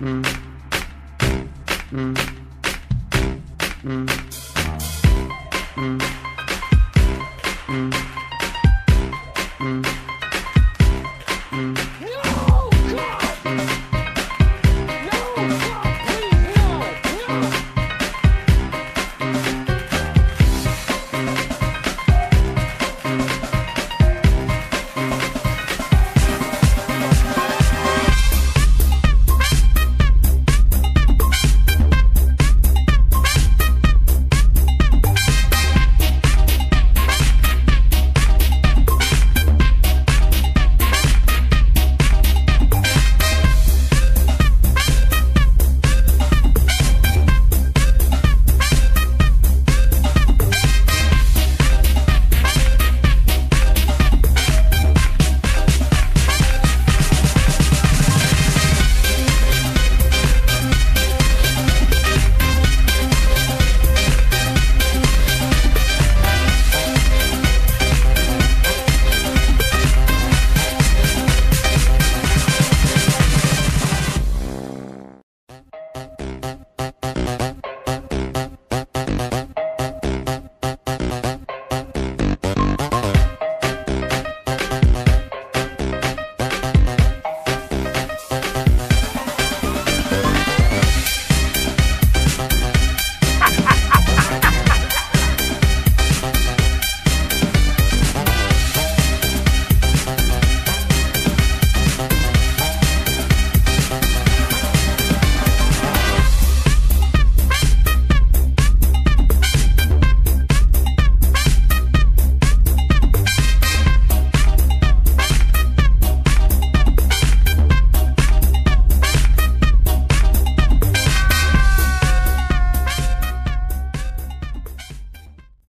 Mm-hmm.